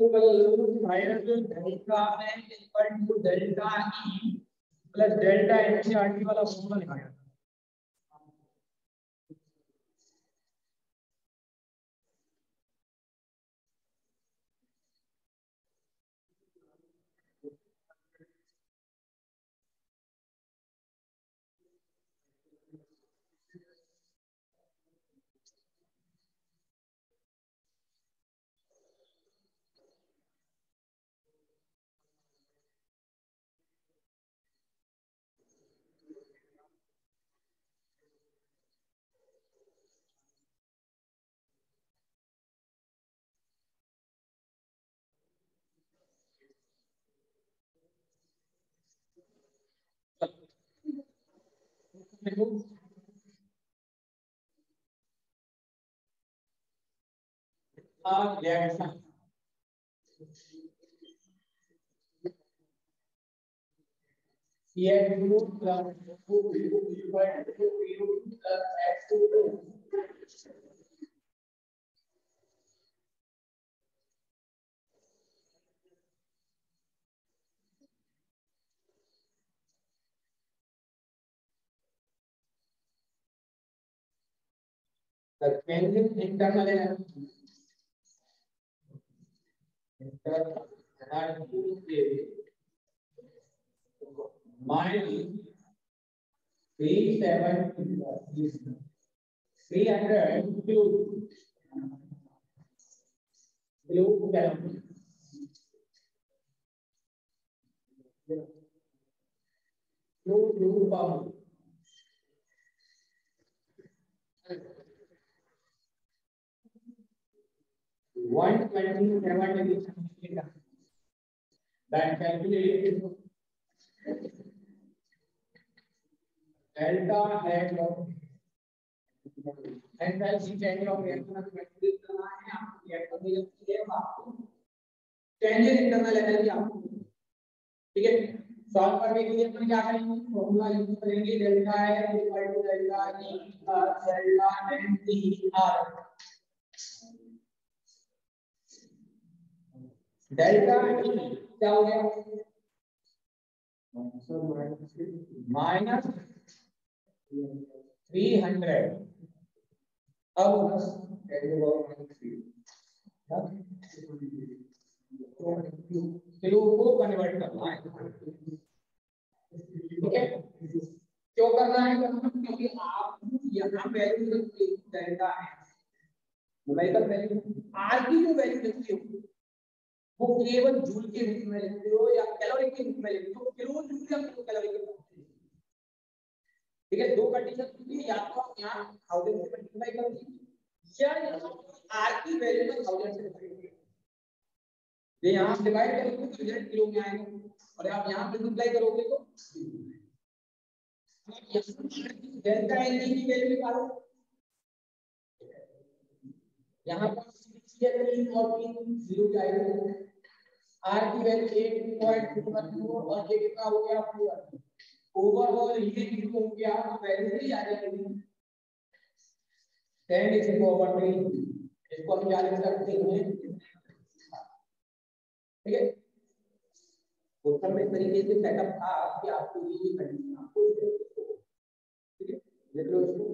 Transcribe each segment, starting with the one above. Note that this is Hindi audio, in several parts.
तो root delta delta E plus delta n से आगे वाला फॉर्मूला निकालना X2 plus X2 plus X2 The change in internal energy internal energy is minus three seven three hundred two blue calendar. Blue blue pound. One twenty seven degree that calculated delta head of enthalpy change of reaction material करना है आपको रिएक्टर में जब किए आपको चेंज इन इंटरनल एनर्जी आपको ठीक है? सॉल्व करने के लिए अपन क्या करेंगे? फॉर्मूला यूज़ करेंगे. डेल्टा है equal to delta E delta n T R delta E क्या हो गया? Minus three hundred. अब किलो को कन्वर्ट करना है। ठीक है? क्यों करना है? क्योंकि आप यहाँ वैल्यू डेल्टा है वैल्यू आर की जो वैल्यू लिखते हो वो केवल जूल के रूप में लिखते हो या कैलोरी के रूप में लिखते हो किलो जूल या किलो कैलोरी के रूप में ठीक है, दो कंडीशन होती है या तो आप यहाँ थाउज़ेंड से मल्टीप्लाई कर। करोगे या आर की वैल्यू में थाउज़ेंड से मल्टीप्लाई ये यहाँ डिवाइड करोगे तो रिज़ल्ट किलो में आएगा। और आप यहाँ मल्टीप्लाई करोगे तो डेल्टा एन की वैल्यू निकालो। यहाँ पर और पी ज़ीरो जाएगा आर की वैल्यू एट पॉइंट टू और ये कितना हो गया पूरा ओवरऑल ये कितना हो गया वैल्यू ही आ जाएगी। टेन इज़ ओवर थ्री इसको हम क्या लिख सकते हैं? ठीक है? उत्तर में इस तरीके से सेटअप था कि आपको ये कंडीशन आपको ठीक है? देख लो इसको।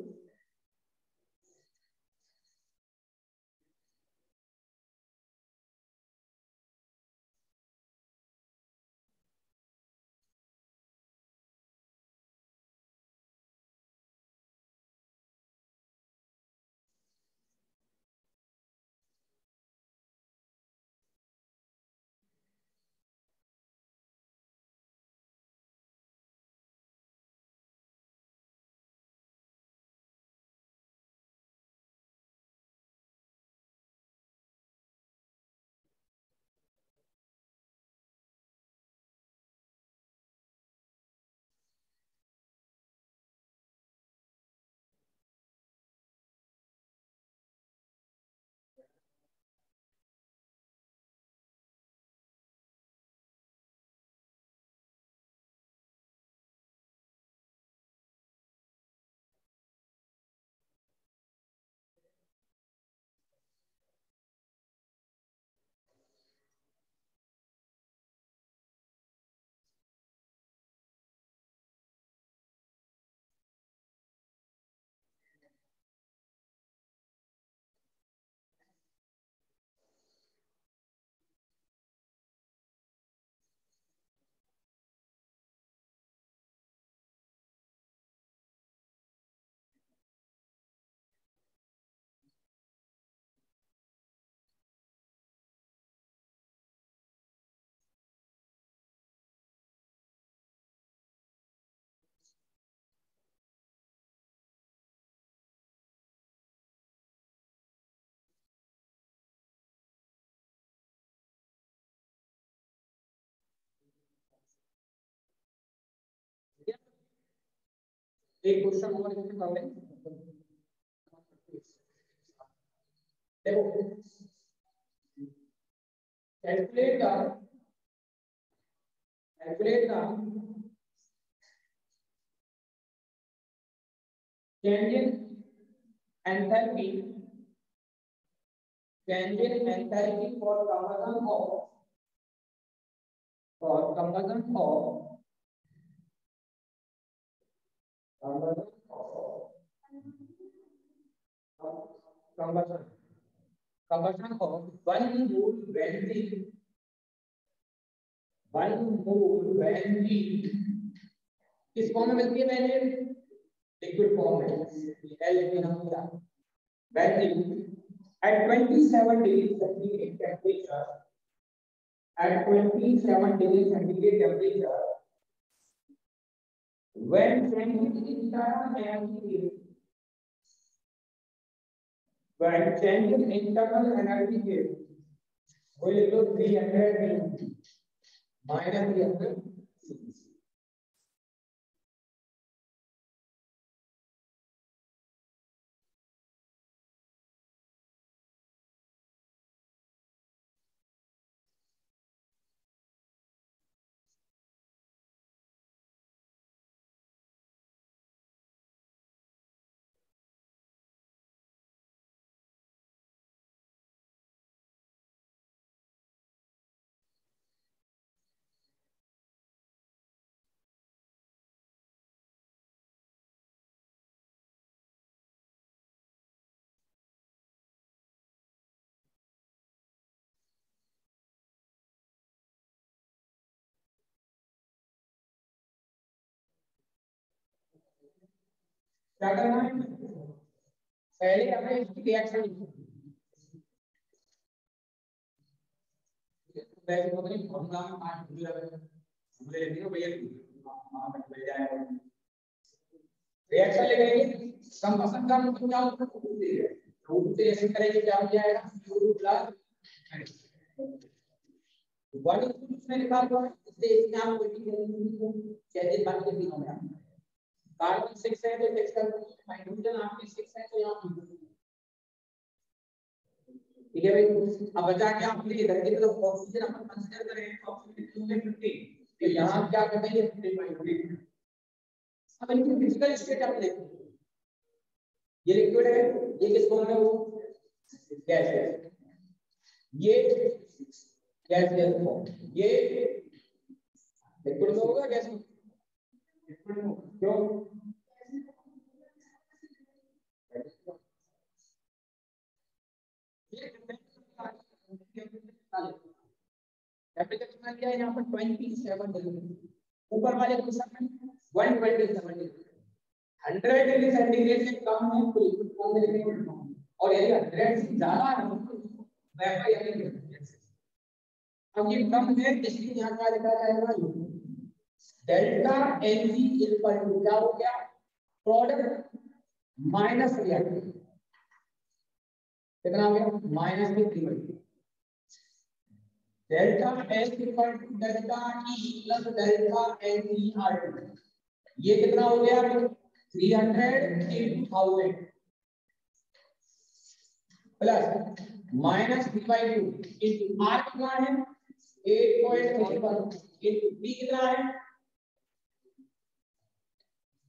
एक क्वेश्चन और इसमें कर लें देखो calculate the calculate the change in enthalpy change in enthalpy for conversion of for conversion of conversion conversion of one mole benzene one mole benzene किस फॉर्म में मिलती है बेंजीन लिक्विड फॉर्म में एल लिखिए हम क्या benzene at 27 degrees centigrade temperature at 27 degrees centigrade temperature when changing internal energy when changing internal energy will be 300 minus 300 क्या करना है? पहले हमें इसकी रिएक्शन तो नहीं में लिख दियो भैया वहाँ पे मिल जाएगा रिएक्शन का मतलब क्या होता है ऐसे करेंगे क्या हो जाएगा? प्लस वन इसमें इससे कोई भी में? कार्बन सिक्स है तो सिक्स कर हाइड्रोजन आपके सिक्स है तो यहाँ ठीक है भाई? अब बचा क्या? अपने इधर की तरफ़ ऑक्सीजन अपन कंसीडर करें तो ऑक्सीजन कितने में 50 तो यहाँ क्या करते हैं? 50 अब इनकी फ़िज़िकल स्टेट आप देखो ये लिक्विड है, ये किस फॉर्म में वो गैस है। ये गैस गैस फॉर्म ये लिक्विड में होगा, गैस में? क्यों टेम्परेचर कितना है यहाँ पर 27 डिग्री ऊपर वाले क्वेश्चन में 127 डिग्री 100 डिग्री सेंटीग्रेड से कम है तो लिक्विड फॉर्म में लिखेंगे और यदि 100 से ज़्यादा है तो वेपर यानी अब ये कम है इसलिए यहाँ क्या लिखा जाएगा delta n G equal to क्या? हो गया प्रोडक्ट माइनस रिएक्टिव कितना हो गया? माइनस में थ्री बटी delta n equal to delta E plus delta n E R two ये कितना हो गया? Three hundred into thousand plus minus three by two into R कितना है? Eight point three one into B कितना है?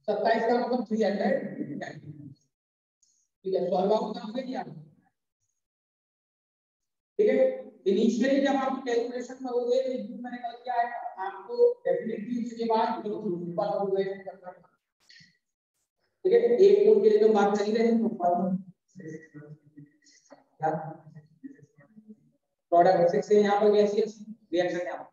सत्ताईस का मतलब थ्री हंड्रेड ठीक है सॉल्व आउट करोगे क्या। ठीक है इनिशियली जब आप कैलकुलेशन करोगे तो इनपुट मैंने कल क्या है, आपको डेफिनेटली उसके बाद हो गए करना ठीक है, एक मोड के लिए तो बात कर ही रहे हैं प्रोडक्ट सिक्स है, यहाँ पर गैसियस रिएक्शन यहाँ पर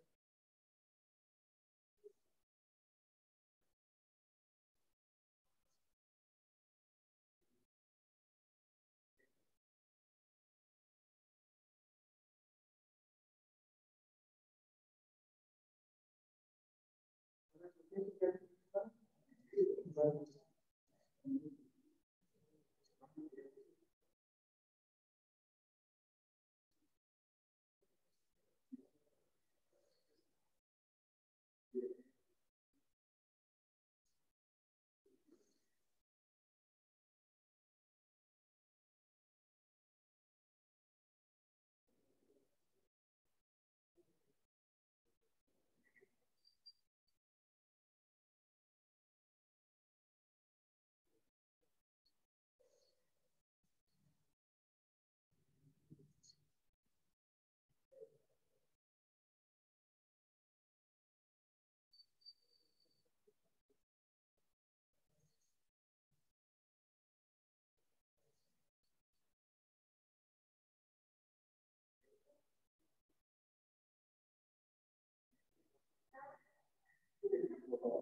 Thank you. 哦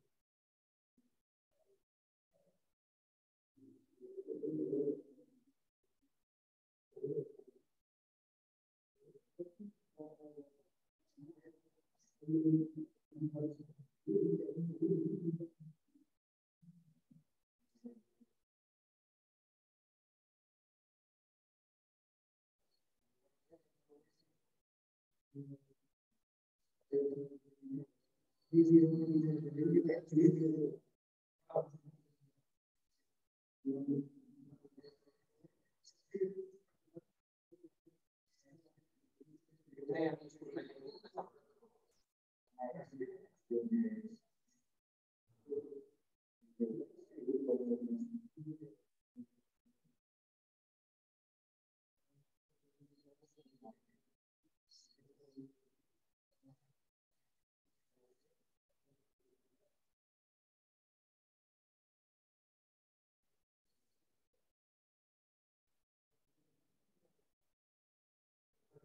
Yeah. Zero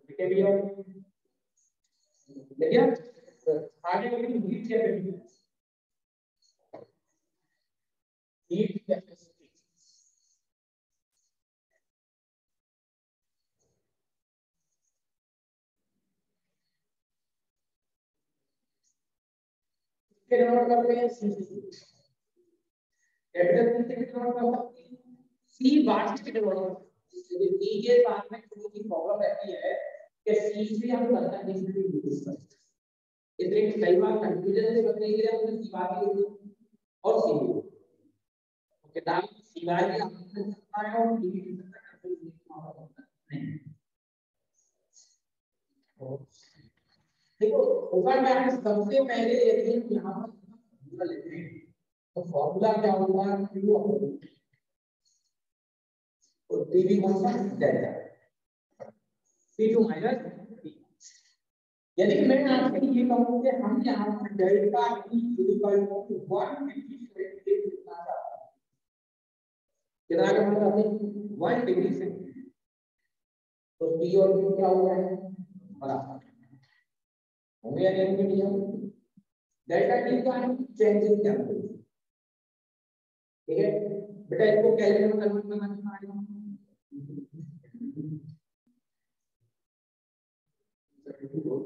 देखिए भैया देखिए आगे वाली हीट कैपेसिटी हीट कैपेसिटी के नोट करते हैं? सी कैपिटल सी से नोट कर सकते हैं? सी बार से नोट कर सकते हैं? डी के साथ में थोड़ी सी प्रॉब्लम रहती है कि सी से हम करना डिफरेंटली यूज़ करते इसलिए कई बार कंफ्यूजन से बचने के लिए हमने बार की और भी किताब सी बार की हमने सकता है और डी भी सकता है नहीं। देखो, ऊपर में हम सबसे पहले यदि हम यहाँ पर फॉर्मूला लेते हैं। तो फॉर्मूला क्या होगा? क्यू और डी कौन सा डेल्टा सी टू माइनस यदि मैं आपसे ये कहूँ कि हम यहाँ पर डेल्टा टी इक्वल टू 150 से लिखना चाहते हैं। कितना करना चाहते हैं 1 डिग्री से तो टी और क्यू क्या हो जाएगा बराबर। होंगे या नहीं होंगे नियम डेल्टा टी का है चेंज इन टेंपरेचर ठीक है? बेटा इसको कैलकुलेट में कन्वर्ट करना है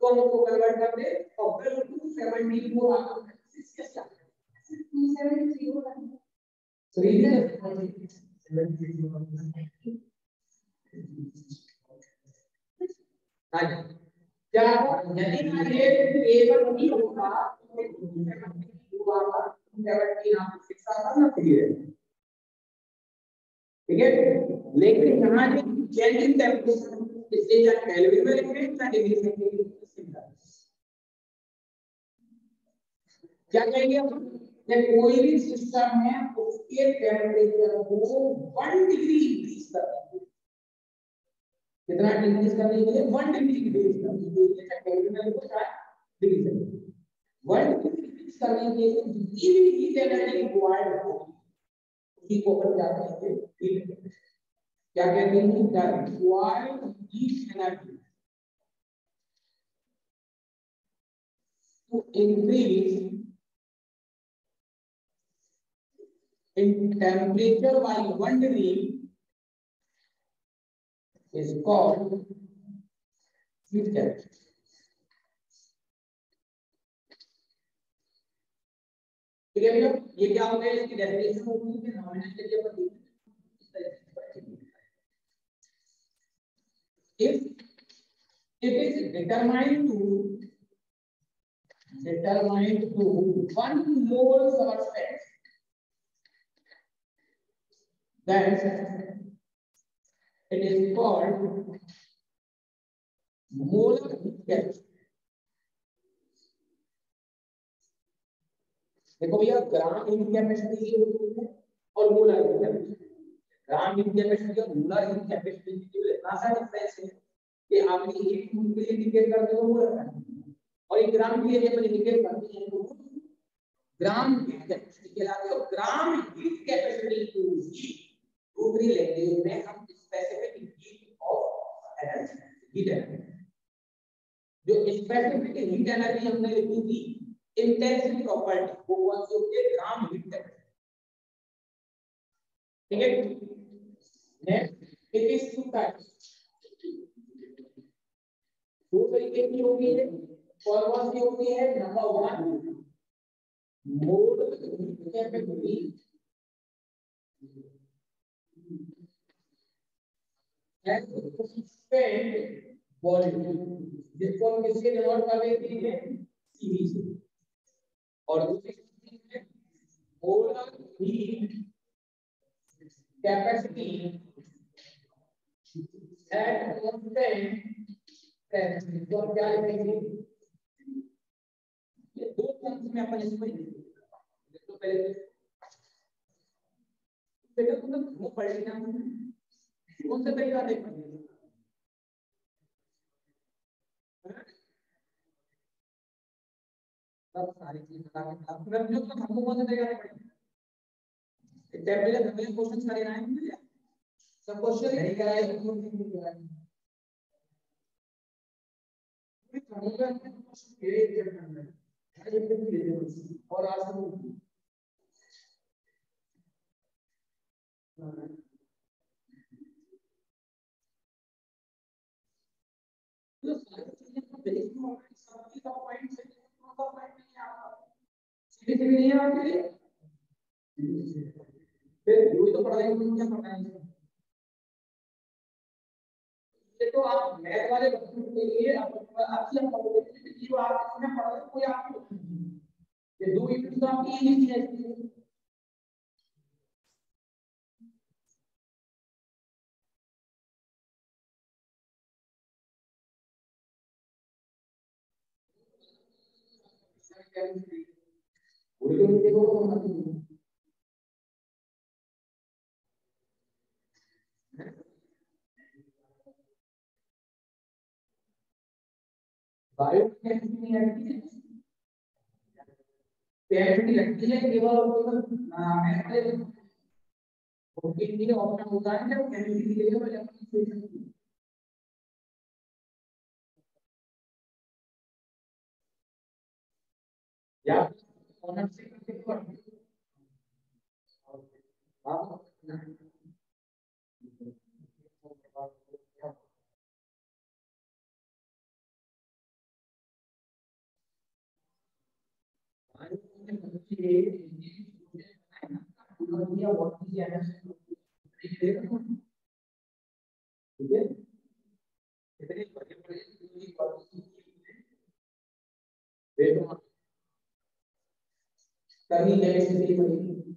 तो हम उसको कन्वर्ट कर दे और फिर 274 आता है 6 के साथ 273 होगा 3 हाँ क्या यदि ये होगा तो 273 होगा 270 नाम 6 आता ना ठीक है? लेकिन यहाँ जो चेंजिंग टेम्परेचर इसलिए चाहे केल्विन में लिखें चाहे डिग्री सेंटीग्रेड क्या कहेंगे हम? कोई भी सिस्टम है उसके टेम्परेचर को 1 डिग्री इंक्रीज करने कितना इंक्रीज करने के लिए? 1 डिग्री इंक्रीज करने के लिए। केल्विन में लिखो चाहे डिग्री सेंटीग्रेड 1 डिग्री इंक्रीज करने के लिए जितनी भी हीट एनर्जी रिक्वायर्ड होगी उसी को अपन क्या कहेंगे? क्या कहते हैं heat energy to increase in temperature by one degree is called heat capture. ठीक है भैया ये क्या हो गया इसकी डेफिनेशन होगी कि नॉमिनल के लिए अपन if it is determined to determined to one mole substance then it is called molar heat देखो भैया ग्राम इन कैपेसिटी होती है और मोलर इन कैपेसिटी ग्राम इन कैपेसिटी और मोलर इन कैपेसिटी के इतना सा डिफरेंस है, कि आपने एक मूल के लिए इंडिकेट करते हो मोलर का और एक ग्राम के लिए जब इंडिकेट करते हैं तो ग्राम कैपेसिटी कहलाती है gram heat capacity to heat दूसरी लैंग्वेज में हम specific heat of energy heat energy जो स्पेसिफिक हीट एनर्जी हमने लिखी थी इंटेंसिटी प्रॉपर्टी वो कौन सी होती है? ग्राम हीट कैपेसिटी ठीक है? दो तरीके की होगी है, कौन कौन सी है? Number one mode capacity and volume जिसको हम किसके कर हैं? और दूसरी है heat capacity at constant temperature तो हम क्या लिखेंगे ये दो टर्म्स में अपन इसको देखो पहले बेटा तुम लोग वो पढ़ लेना कौन सा तरीका देखोगे सब सारी चीज़ बता के आप तो हमको कौन सा तरीका पड़ेगा टेम्परेचर हमें क्वेश्चन सारे आए हैं सब क्वेश्चन नहीं कराए तो नहीं कराए। और आज तो सारी चीज़ें तो बेसिक मॉडल सबकी सब पॉइंट से सब पॉइंट नहीं आता सीधे सीधे नहीं आते फिर जो तो पढ़ाई में क्या पढ़ाएँगे? तो आप मैथ वाले बच्चों के लिए आप अच्छी हम पढ़ लेते हैं जो आप इसमें पढ़ रहे हो कोई आपको ये दो यूनिट तो आपकी इजी है। पूरे को देखो। बायोकेमिस्ट्री लगती है? केमिस्ट्री लगती है केवल और केवल उसके ऑप्शन होता है जब केमिस्ट्री के लिए इलेक्ट्रिक या ऑनर से करके आप ठीक है इतनी बड़ी बड़ी कभी जैसे बड़ी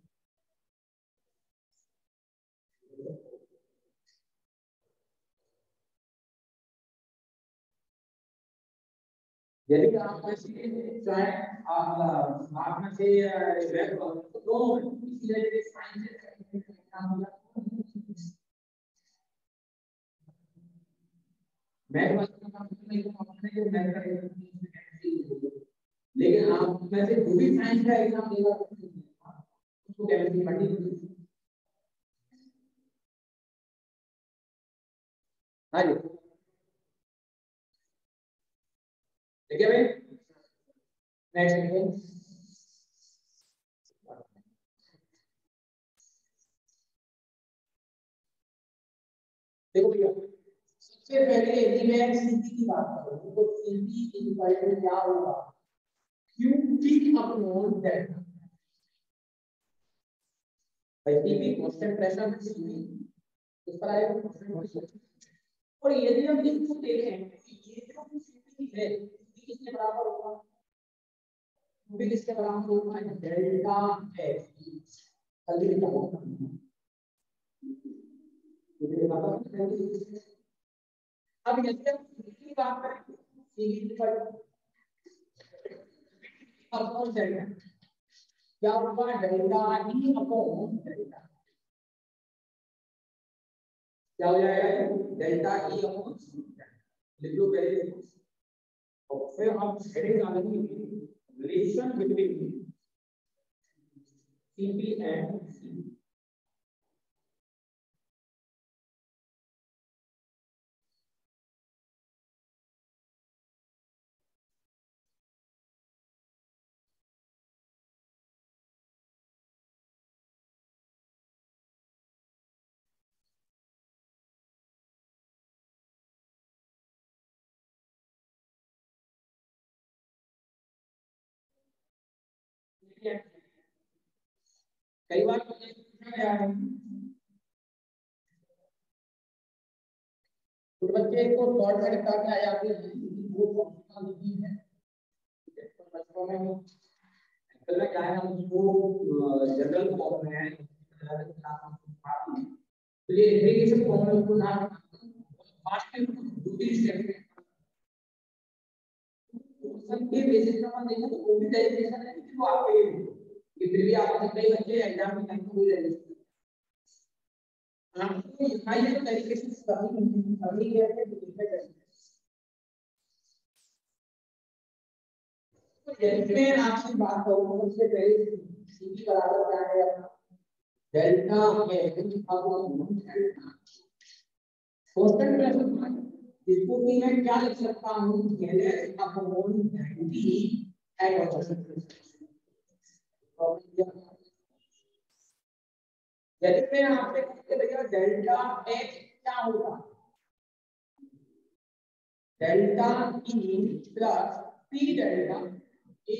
यदि आप चाहे, आप में से तो इसीलिए लेकिन आप में से जो भी साइंस का एग्ज़ाम देगा, उसको केमिस्ट्री पढ़नी हाँ जी। ठीक है भाई? नेक्स्ट देखिए देखो भैया, सबसे पहले यदि मैं सीपी की बात करूँ तो सीपी इक्वल टू क्या होगा? क्यूपी अपॉन डेल्टा भाई सीपी कांस्टेंट प्रेशर में सीपी इस पर आएगा कांस्टेंट प्रेशर और यदि हम इसको देखें कि ये जो सीपी है किसके बराबर होगा? भी किसके बराबर होगा? डेल्टा एक्स जल्दी निकालो अब यदि बात करें पर अपॉन डेल्टा क्या होगा? Delta E upon delta. क्या हो जाएगा? डेल्टा ई अपॉन लिख लो पहले। और फिर आप हेडिंग डालेंगे रिलेशन बिटवीन सीपी एंड कई बार पूछा गया है। कुछ बच्चे को शॉर्ट में निकाल के आ जाते हैं वो फॉर्मूला नहीं है। तो बच्चों में एक्चुअल में क्या है उसको जनरल फॉर्म में तो ये इंटीग्रेशन फॉर्मूला को ना फास्ट में दूसरी स्टेप में के बेसिस पर हम देखें तो वो भी डेरिवेशन है जो आपके कि फिर भी आप कई बच्चे एग्ज़ाम में नहीं हो। जाएँगे आपको यहाँ ये तो डेरिवेशन करनी करनी है तो लिखा जाएगा तो यदि मैं आपसे बात करूँ तो सबसे पहले सीधी बराबर क्या है अपना? डेल्टा है। अपॉन डेल्टा कांस्टेंट प्रेशर इसको भी मैं क्या लिख सकता हूँ? L S upon D at constant pressure यदि मैं आपसे पूछते भैया, डेल्टा एक्स क्या होगा? Delta E plus P delta A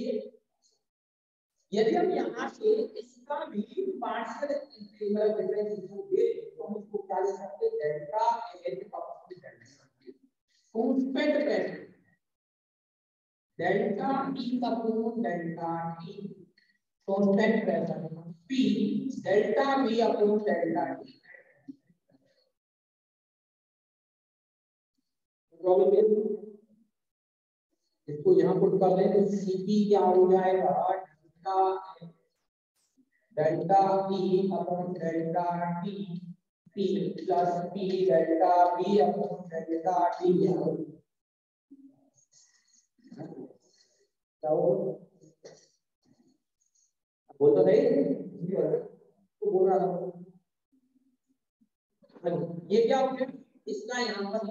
यदि हम यहाँ से इसका भी पार्शियल इंटीग्रल डिफरेंशिएशन दे तो हम इसको क्या लिख सकते हैं? डेल्टा एच अपॉन घूसपेट कैसे डेल्टा ई का कोण डेल्टा ई घूसपेट कैसे P delta V upon delta E problem इसको यहाँ पुट कर लें तो सीपी क्या हो जाएगा? Delta delta E upon delta T P, plus P, delta B upon delta, T बोल तो तो बोल रहा ये क्या हो इसका यहाँ पर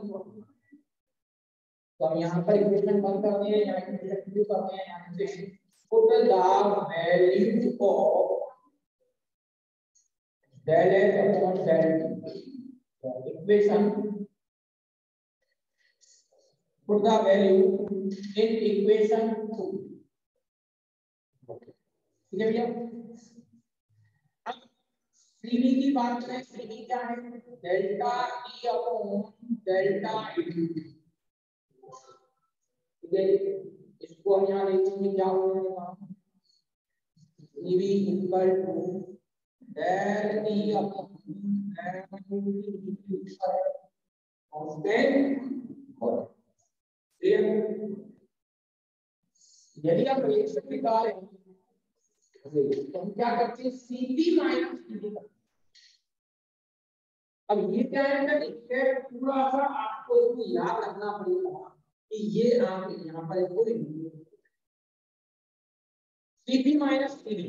तो हम यहाँ पर इक्वेशन बंद इक्वेशन करते हैं, यहाँ से the value of del h upon del t equation. Put the value in equation 2 ठीक है भैया? अब सीवी की बात करें सीवी क्या है? Delta E upon delta E इसको हम यहाँ लिखेंगे क्या हो जाएगा EV equal to del E upon del यदि आप रिएक्शन निकालें तो हम क्या करते हैं सीपी माइनस ईडी अब ये क्या है पूरा सा आपको इसको याद रखना पड़ेगा कि ये आप यहाँ पर इसको सीपी माइनस सीडी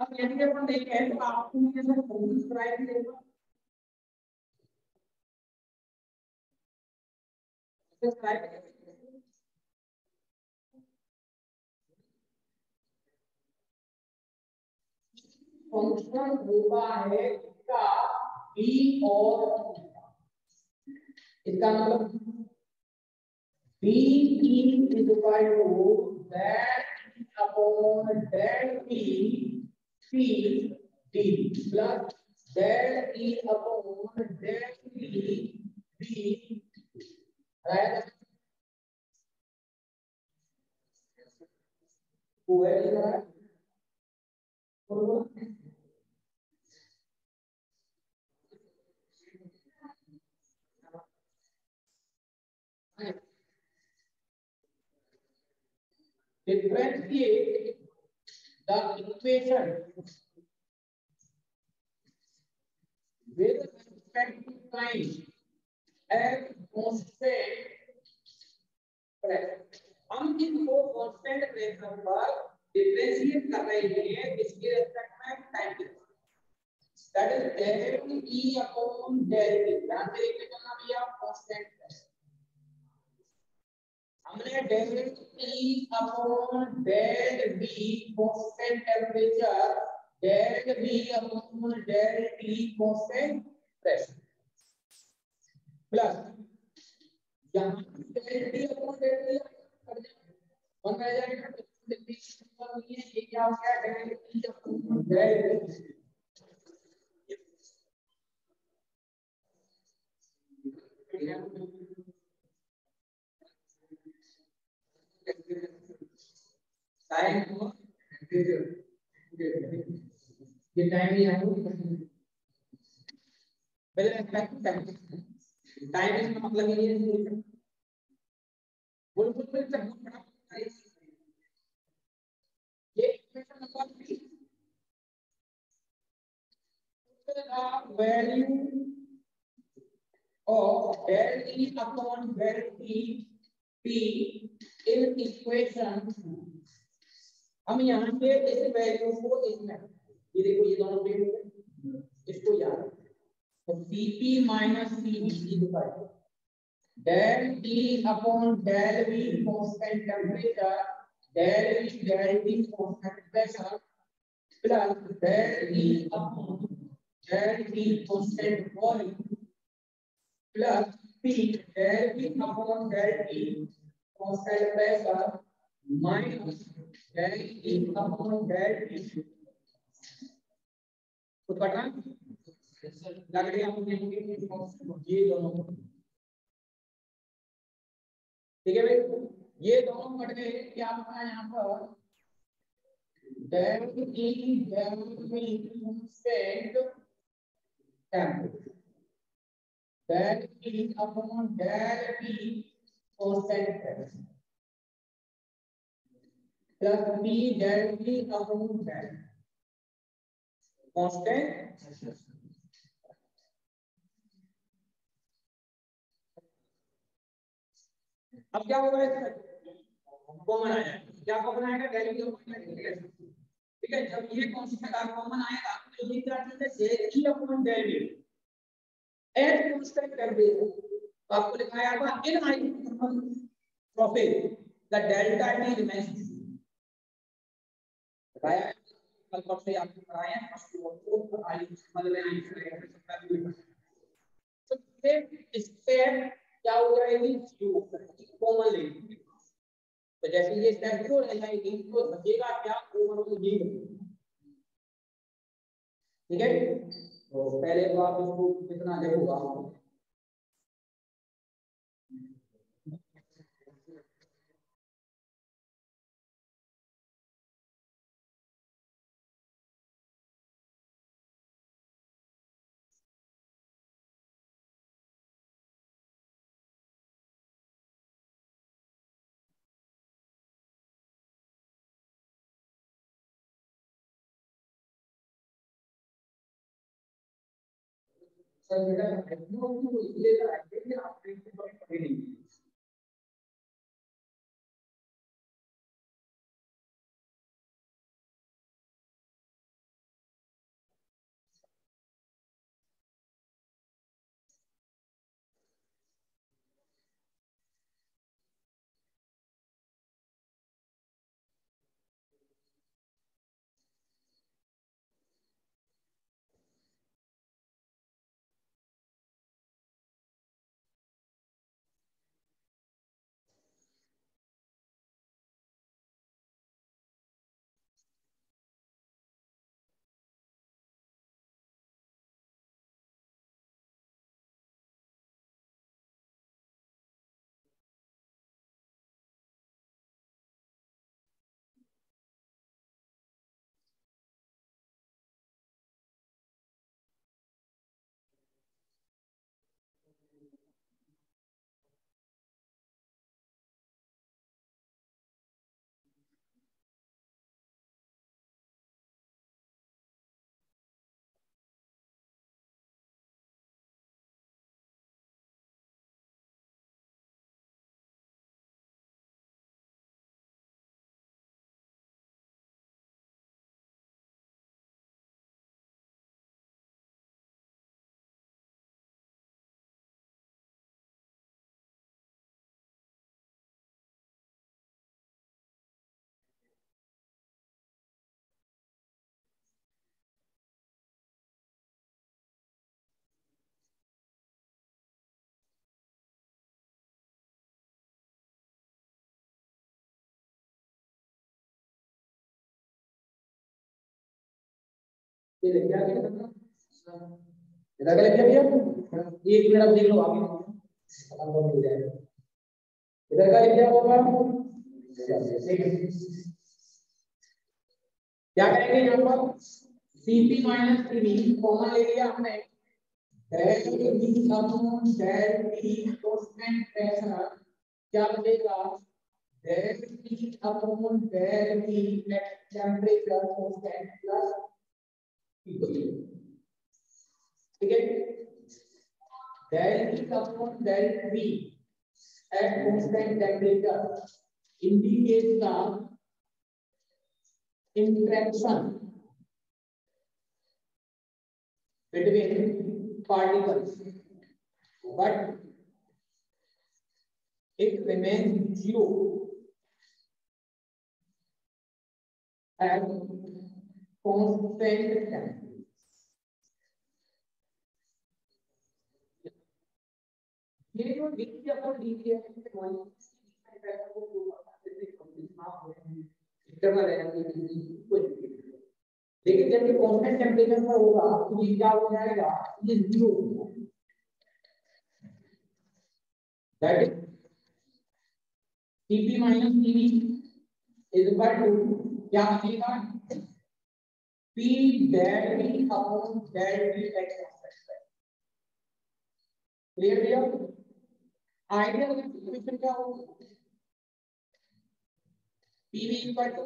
अब यदि अपन देखें तो आपको ये देगा फ़ंक्शन होता है इसका बी और इसका मतलब B E equal to that upon del P P D plus del E upon del P B right वो है differentiate the equation with respect to time and constant हम इनको कांस्टेंट प्रेशर पर डिफरेंशिएट कर रहे हैं इसके रेस्पेक्ट में टाइम के that is del E upon T ध्यान लिखने का भैया कांस्टेंट प्रेशर हमने T upon del B constant temperature del B upon del T constant pressure plus यहाँ del T upon del T one रह जाएगा टी ये क्या हो गया? Del T upon del Thank you. Time को ये टाइम ही है पहले टाइम टाइम इसका मतलब ये है बोल बोल बोल सब बड़ा ये equation number 3 the value of del E upon del E P in equation हम यहाँ पे इस वैल्यू को इसमें ये देखो ये दोनों प्लेट हो गए इसको याद तो Cp minus Cv equal del T upon del V constant temperature del V del T constant pressure plus del E upon del T constant volume plus P del V upon del T constant pressure minus E है ठीक है भाई ये दोनों कट गए क्या बता यहाँ पर डेल मी constant temperature del E upon del pressure plus p del p upon del constant. अब क्या होगा इसमें कॉमन आया क्या कॉमन आएगा? डेल की ठीक है? जब ये कांस्टेंट कॉमन आएगा तो ये क्या चीज़ है डेल की अपॉन डेल एट कांस्टेंट कर दे। तो आपको लिखाया था इन hypothetical profile the delta T कल परसों आपको पढ़ाया है? फ़र्स्ट को आई मतलब में आई तो क्या हो जाएगी? ज़ीरो कॉमन तो जैसे ये तो बचेगा क्या? ओवरऑल ठीक है? तो पहले तो आप इसको कितना देखोगा सर बेटा इसलिए आप पढ़े नहीं ये लिख दिया गया इधर का लिख दिया भैया एक मिनट देख लो, आगे नंबर मिल जाएगा। इधर का लिख दिया होगा। क्या करेंगे यहाँ पर? Cp माइनस Cv कॉमन ले लिया हमने। Del V upon del T constant pressure क्या बचेगा? Del T upon del at temperature constant plus ठीक है del upon del v at constant temperature indicates the interaction between particles, but it remains zero at constant temperature. ये जो डीसी अपन डीसी है इंटरनल एनर्जी लेकिन जब ये कांस्टेंट टेंपरेचर पर होगा तो ये क्या हो जाएगा ये ज़ीरो हो जाएगा that is Cp minus Tv is equal to, क्या बनेगा Del V upon del V x clear भैया आइडियल इक्वेशन क्या होगा PV equal to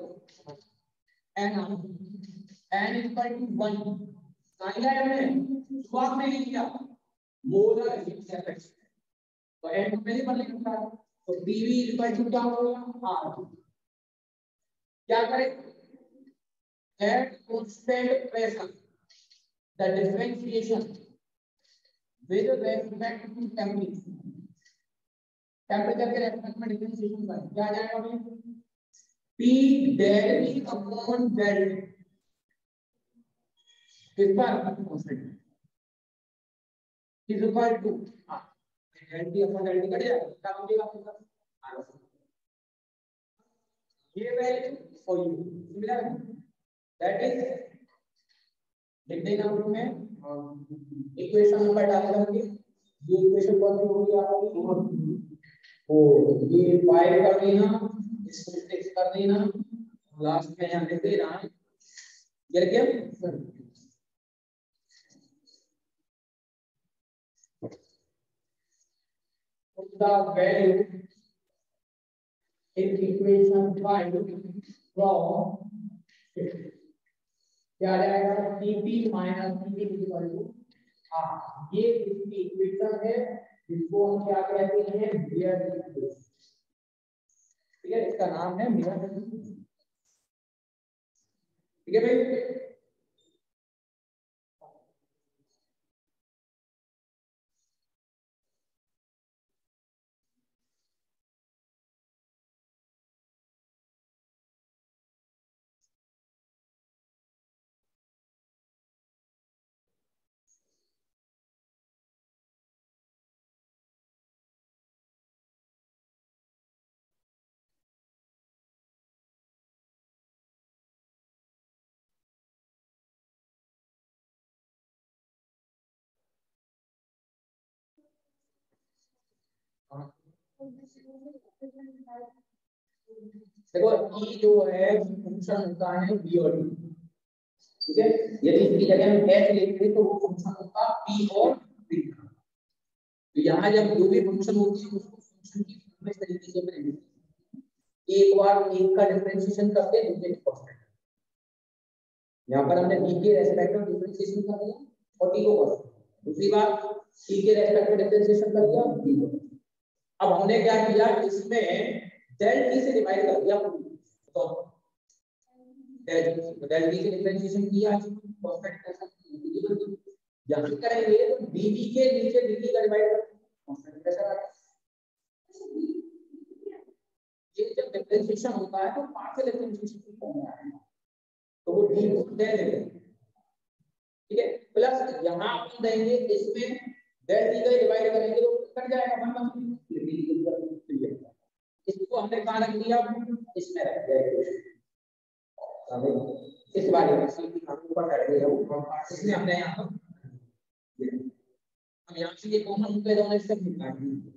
n n equal to 1 समझ आया हमने शुरुआत में लिख दिया मोलर इफ़ेक्ट तो n पहले पर लिखा तो PV equal to क्या होगा R क्या करें at constant pressure the differentiation with respect to temperature temperature के रेस्पेक्ट में डिफरेंशिएशन करें क्या आ जाएगा हमें P del V upon del किसका कांस्टेंट इज़ इक्वल टू हाँ del T upon del cut जाएगा क्या बनेगा आपके पास ये value for you similar that is लिख देना ग्रुप में इक्वेशन नंबर डाल देंगे ये इक्वेशन कौन सी होगी आपकी? ओ ये फाइव कर देना इसको सिक्स कर देना लास्ट में यहाँ लिख दे रहा है ये क्या? the value in equation 5 from क्या जाएगा? Cp minus Cp equal to हाँ ये इसकी इक्वेशन है, जिसको हम क्या कहते हैं? मिरर इक्वेशन ठीक है, इसका नाम है मिरर ठीक है भाई? देखो ई जो है फ़ंक्शन होता है बी और डी ठीक है? यदि इसकी जगह हम एच लेते तो वो फ़ंक्शन होता पी और डी तो यहाँ जब जो भी फ़ंक्शन होती है, उसको फ़ंक्शन की फॉर्म इस तरीके से प्रेजेंट एक बार एक का डिफरेंशिएशन करते हैं दूसरे का कांस्टेंट यहाँ पर हमने बी के रेस्पेक्ट में डिफरेंशिएशन कर दिया और टी को कांस्टेंट दूसरी बार सी के रेस्पेक्ट में डिफरेंशिएशन कर दिया डी को। अब हमने क्या किया इसमें डेल टी से डिवाइड कर दिया तो डेल डेल टी से डिफरेंशिएशन किया परफेक्ट ऐसा यहाँ करेंगे तो डीवी के नीचे डीटी का डिवाइड कर कांस्टेंट प्रेशर आ ये जब डिफरेंशिएशन होता है तो पार्शियल डिफरेंशिएशन की फॉर्म में आएगा तो वो डी दे देंगे। ठीक है? प्लस यहाँ अपन देंगे, इसमें डेल टी का डिवाइड करेंगे तो कट जाएगा। वन वन इसको हमने कहा रख दिया इसमें रख दिया इस वाले में सी हम ऊपर कर दिया इसमें हमने यहाँ पर हम यहाँ से ये कॉमन पे दोनों इससे निकाल दिए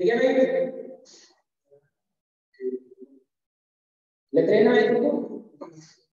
ठीक है भाई? लेना है इसको